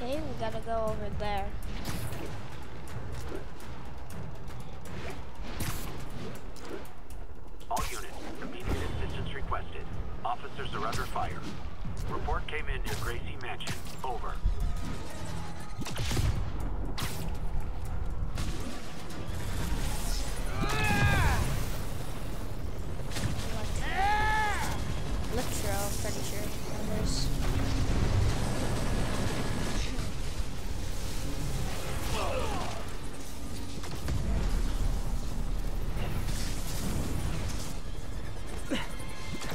Okay, we gotta go over there. All units, immediate assistance requested. Officers are under fire. Report came in near Gracie Mansion. Over. Electro, pretty sure. And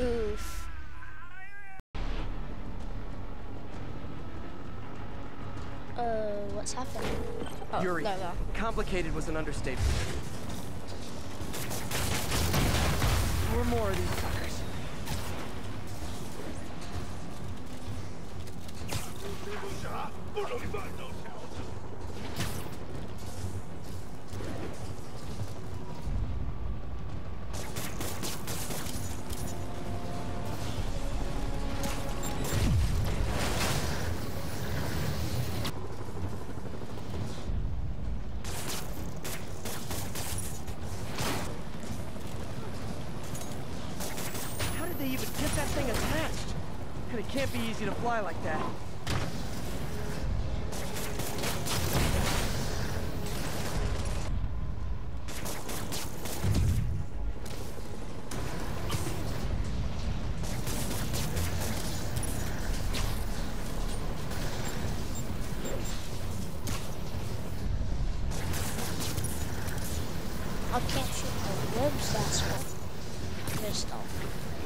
Oof. Uh, what's happening? Oh, Yuri, there we go. complicated was an understatement. Four more of these suckers. It can't be easy to fly like that. I can't shoot the ribs that small. Missed off.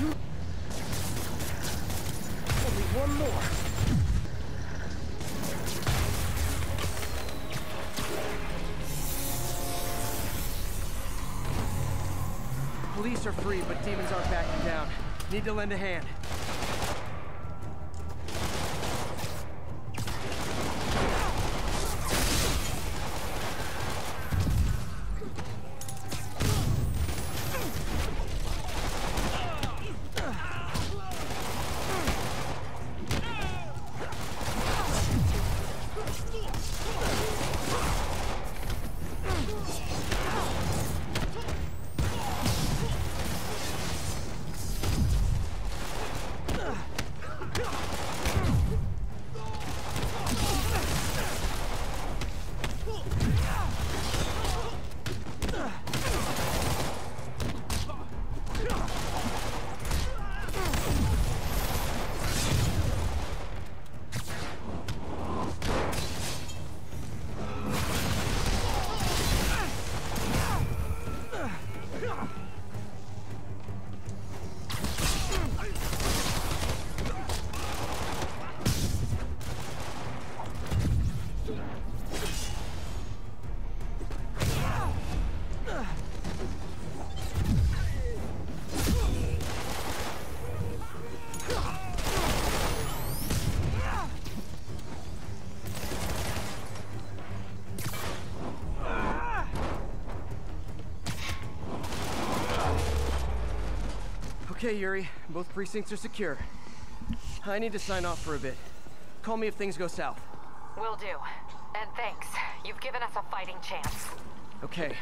Two. Only one more. Police are free, but demons aren't backing down. Need to lend a hand. Okay, Yuri. Both precincts are secure. I need to sign off for a bit. Call me if things go south. Will do. And thanks. You've given us a fighting chance. Okay,